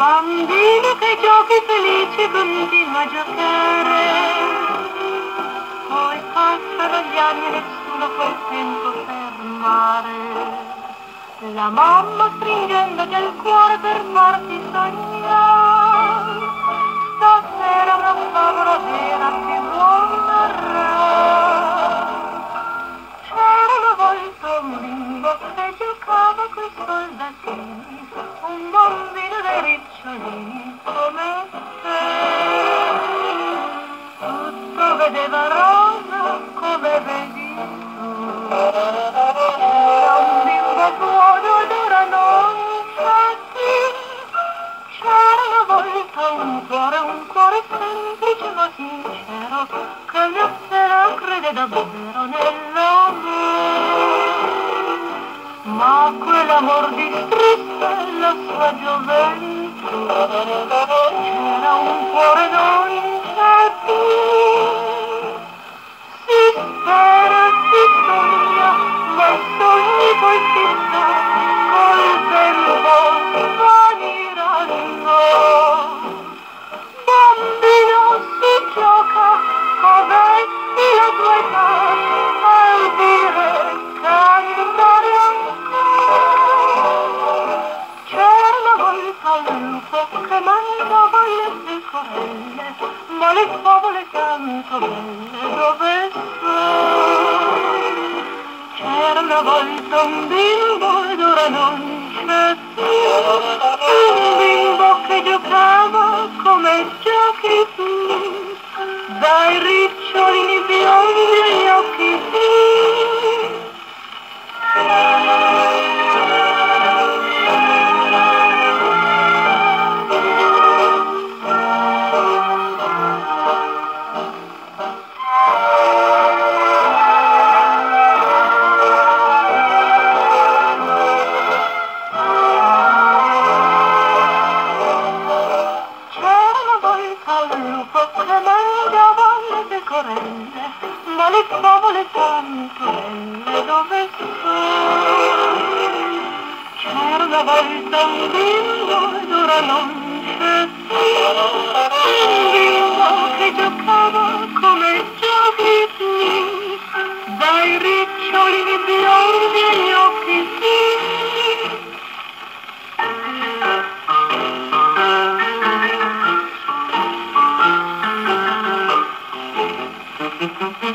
bambino che giochi felice continua a giocare. Poi passano gli anni e nessuno il tempo fermare. La mamma stringendoti al cuore per farti sognare. Stasera una favola vera ti narrare. C'era una volta un bimbo che giocava ricciolini come te. Tutto vedeva rosa come vedi. Era un bimbo buono ed c'è più. C'era una volta un cuore, un cuore semplice ma sincero, che sera crede davvero nell'amore. Ma quell'amor distresse la sua gioventù. C'era un cuore, non le pecorelle, ma le favole tanto belle dove sei? C'era una volta un bimbo ed ora non c'è più. Un bimbo che giocava come giochi tu, dai ricciolini biondi agli occhi tuoi. Volta un lupo che mangiava le pecorelle, ma le favole tanto belle dove sei? C'era una volta un bimbo ed ora non c'è più. Un bimbo che giocava come giochi tu, dai ricciolini biondi Mm-hmm.